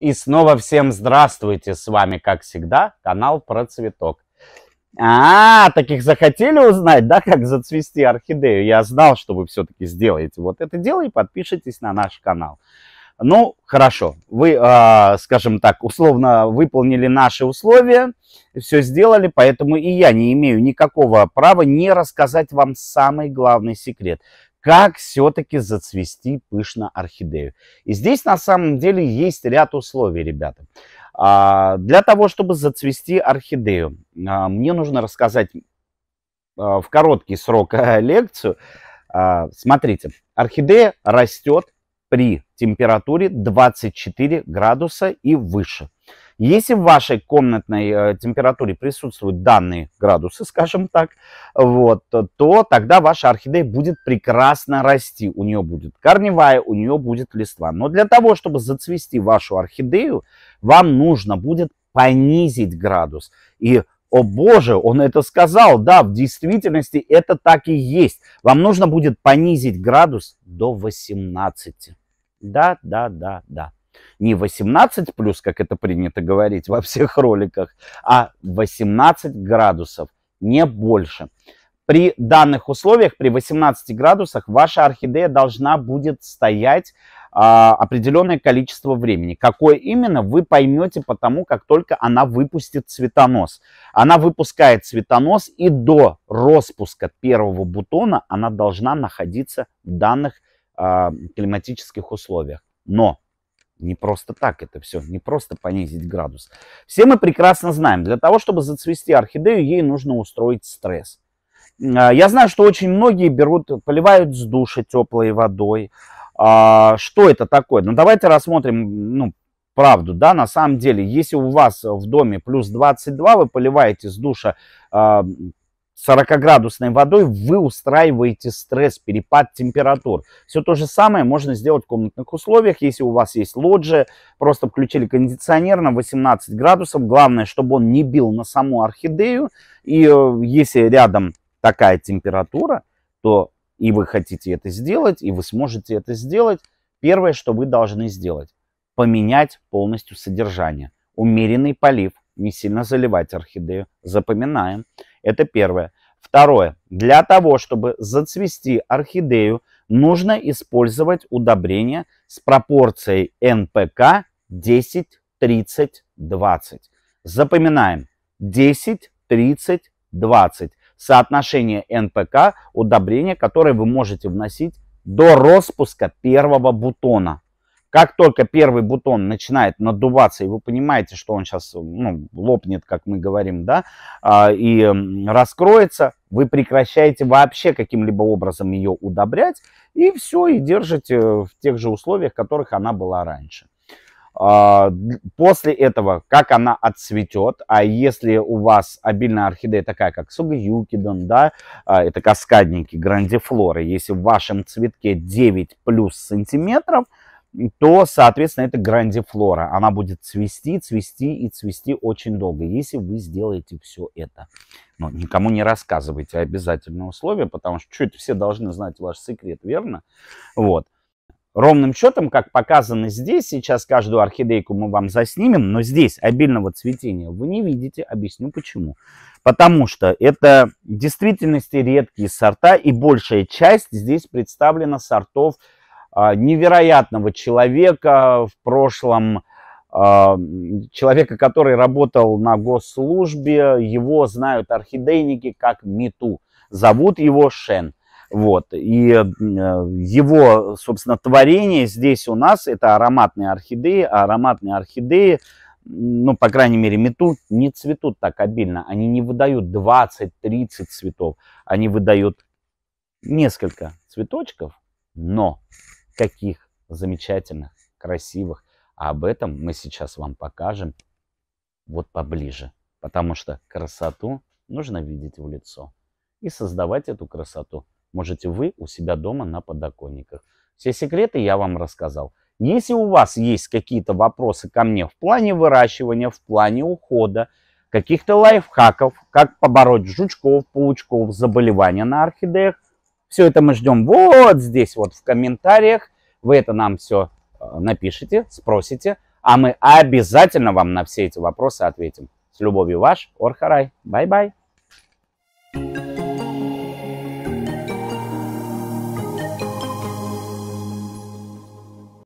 И снова всем здравствуйте, с вами, как всегда, канал про цветок. А, таких захотели узнать, да, как зацвести орхидею? Я знал, что вы все-таки сделаете вот это дело и подпишитесь на наш канал. Ну, хорошо, вы, э, скажем так, условно выполнили наши условия, все сделали, поэтому и я не имею никакого права не рассказать вам самый главный секрет как все-таки зацвести пышно орхидею. И здесь на самом деле есть ряд условий, ребята. А, для того, чтобы зацвести орхидею, а, мне нужно рассказать а, в короткий срок лекцию. Смотрите, орхидея растет при температуре 24 градуса и выше. Если в вашей комнатной э, температуре присутствуют данные градусы, скажем так, вот, то тогда ваша орхидея будет прекрасно расти. У нее будет корневая, у нее будет листва. Но для того, чтобы зацвести вашу орхидею, вам нужно будет понизить градус. И о боже, он это сказал. Да, в действительности это так и есть. Вам нужно будет понизить градус до 18. Да, да, да, да не 18 плюс, как это принято говорить во всех роликах, а 18 градусов, не больше. При данных условиях, при 18 градусах, ваша орхидея должна будет стоять а, определенное количество времени. Какое именно, вы поймете потому, как только она выпустит цветонос. Она выпускает цветонос, и до распуска первого бутона она должна находиться в данных а, климатических условиях. Но не просто так это все, не просто понизить градус. Все мы прекрасно знаем, для того, чтобы зацвести орхидею, ей нужно устроить стресс. А, я знаю, что очень многие берут, поливают с душа теплой водой. А, что это такое? Ну, давайте рассмотрим, ну, правду, да, на самом деле, если у вас в доме плюс 22, вы поливаете с душа а, 40-градусной водой вы устраиваете стресс, перепад температур. Все то же самое можно сделать в комнатных условиях. Если у вас есть лоджия, просто включили кондиционер на 18 градусов. Главное, чтобы он не бил на саму орхидею. И э, если рядом такая температура, то и вы хотите это сделать, и вы сможете это сделать. Первое, что вы должны сделать, поменять полностью содержание. Умеренный полив, не сильно заливать орхидею. Запоминаем. Это первое. Второе. Для того, чтобы зацвести орхидею, нужно использовать удобрение с пропорцией НПК 10, 30, 20. Запоминаем. 10, 30, 20. Соотношение НПК удобрения, которое вы можете вносить до распуска первого бутона. Как только первый бутон начинает надуваться, и вы понимаете, что он сейчас ну, лопнет, как мы говорим, да, а, и раскроется, вы прекращаете вообще каким-либо образом ее удобрять, и все, и держите в тех же условиях, в которых она была раньше. А, после этого, как она отцветет, а если у вас обильная орхидея такая, как Сугаюкидон, да, а, это каскадники, грандифлоры, если в вашем цветке 9 плюс сантиметров, то, соответственно, это грандифлора. Она будет цвести, цвести и цвести очень долго, если вы сделаете все это. Но никому не рассказывайте обязательные условия, потому что чуть все должны знать ваш секрет, верно? Вот. Ровным счетом, как показано здесь, сейчас каждую орхидейку мы вам заснимем, но здесь обильного цветения вы не видите. Объясню почему. Потому что это в действительности редкие сорта, и большая часть здесь представлена сортов невероятного человека в прошлом, а, человека, который работал на госслужбе, его знают орхидейники как Миту, зовут его Шен. Вот. И э, его, собственно, творение здесь у нас это ароматные орхидеи. А ароматные орхидеи, ну, по крайней мере, мету не цветут так обильно. Они не выдают 20-30 цветов. Они выдают несколько цветочков, но каких замечательных, красивых. А об этом мы сейчас вам покажем вот поближе. Потому что красоту нужно видеть в лицо. И создавать эту красоту можете вы у себя дома на подоконниках. Все секреты я вам рассказал. Если у вас есть какие-то вопросы ко мне в плане выращивания, в плане ухода, каких-то лайфхаков, как побороть жучков, паучков, заболевания на орхидеях, все это мы ждем вот здесь вот в комментариях. Вы это нам все э, напишите, спросите. а мы обязательно вам на все эти вопросы ответим. С любовью ваш Орхарай. Bye-bye.